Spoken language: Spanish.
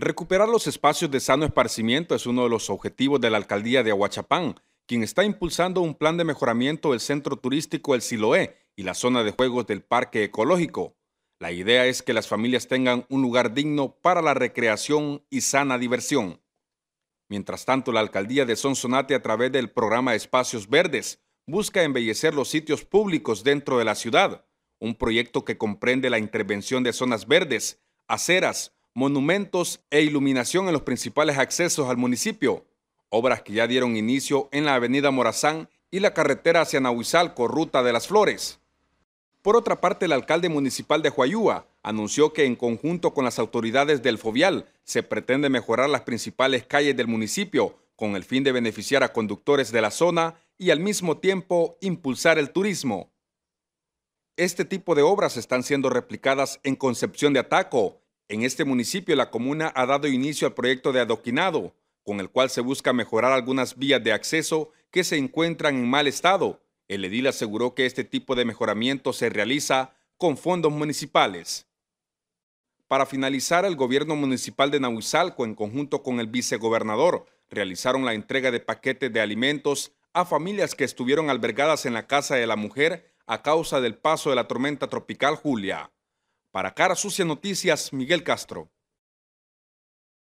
Recuperar los espacios de sano esparcimiento es uno de los objetivos de la alcaldía de Aguachapán, quien está impulsando un plan de mejoramiento del centro turístico El Siloé y la zona de juegos del parque ecológico. La idea es que las familias tengan un lugar digno para la recreación y sana diversión. Mientras tanto, la alcaldía de Sonsonate a través del programa Espacios Verdes busca embellecer los sitios públicos dentro de la ciudad, un proyecto que comprende la intervención de zonas verdes, aceras, monumentos e iluminación en los principales accesos al municipio, obras que ya dieron inicio en la avenida Morazán y la carretera hacia Nahuizalco, ruta de las Flores. Por otra parte, el alcalde municipal de Huayúa anunció que en conjunto con las autoridades del Fovial se pretende mejorar las principales calles del municipio con el fin de beneficiar a conductores de la zona y al mismo tiempo impulsar el turismo. Este tipo de obras están siendo replicadas en Concepción de Ataco, en este municipio, la comuna ha dado inicio al proyecto de adoquinado, con el cual se busca mejorar algunas vías de acceso que se encuentran en mal estado. El edil aseguró que este tipo de mejoramiento se realiza con fondos municipales. Para finalizar, el gobierno municipal de Nahuizalco, en conjunto con el vicegobernador, realizaron la entrega de paquetes de alimentos a familias que estuvieron albergadas en la Casa de la Mujer a causa del paso de la tormenta tropical Julia. Para Cara Sucia Noticias, Miguel Castro.